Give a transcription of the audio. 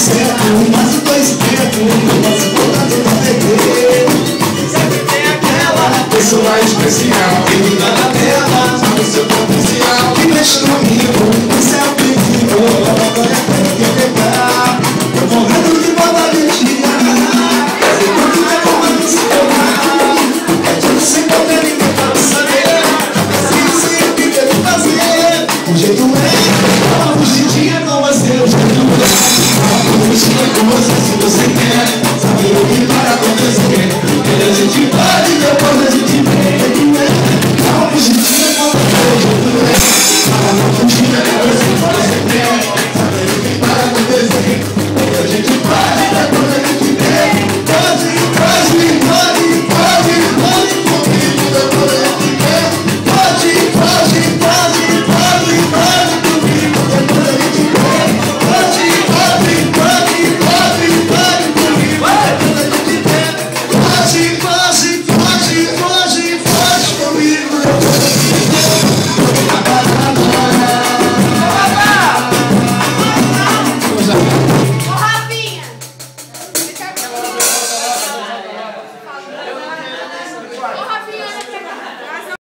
certo, mas eu tô esperto Mas eu tô dando pra beber Sempre tem aquela pessoa especial Que me dá na tela, sabe o seu potencial Que mexe comigo, isso é o que vivo A batalha tem que pegar Tô morrendo de vontade de te agarrar Sei quanto tempo vai me se tornar É tudo sem poder ninguém pra saber Mas isso é o que devo fazer O jeito é Music.